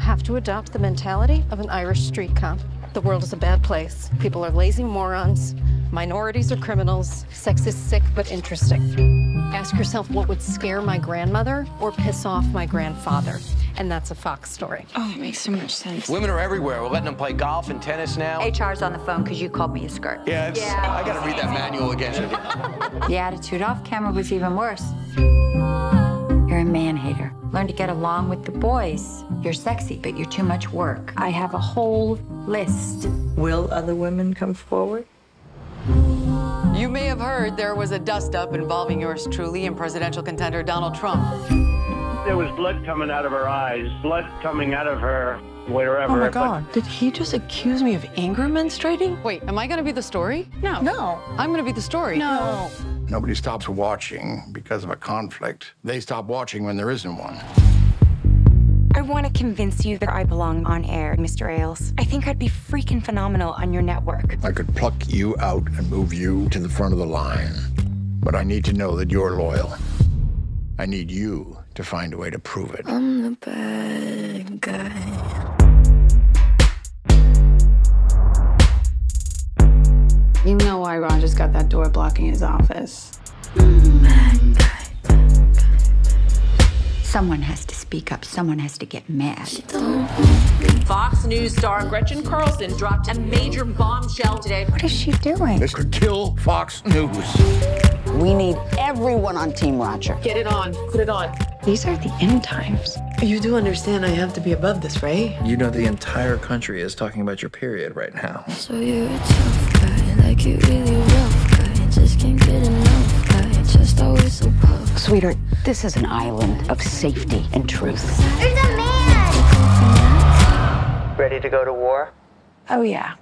have to adopt the mentality of an Irish street cop. The world is a bad place. People are lazy morons. Minorities are criminals. Sex is sick but interesting. Ask yourself what would scare my grandmother or piss off my grandfather. And that's a Fox story. Oh, it makes so much sense. Women are everywhere. We're letting them play golf and tennis now. HR's on the phone because you called me a skirt. Yeah, it's, I gotta read that manual again. The attitude off camera was even worse. You're a man hater. Learn to get along with the boys. You're sexy, but you're too much work. I have a whole list. Will other women come forward? You may have heard there was a dust up involving yours truly and presidential contender Donald Trump. There was blood coming out of her eyes, blood coming out of her wherever. Oh my but- God. Did he just accuse me of anger menstruating? Wait, am I gonna be the story? No. No. I'm gonna be the story. No. Nobody stops watching because of a conflict. They stop watching when there isn't one. I want to convince you that I belong on air, Mr. Ailes. I think I'd be freaking phenomenal on your network. I could pluck you out and move you to the front of the line. But I need to know that you're loyal. I need you to find a way to prove it. I'm the bad guy. You know why Roger's got that door blocking his office. Someone has to speak up. Someone has to get mad. Fox News star Gretchen Carlson dropped a major bombshell today. What is she doing? This could kill Fox News. We need everyone on Team Roger. Get it on. Put it on. These are the end times. You do understand I have to be above this, right? You know the entire country is talking about your period right now. So you're a tough guy, like you really rough guy. Just can't get enough guy. Just always so puff. Sweetheart, this is an island of safety and truth. There's a man! Ready to go to war? Oh, yeah.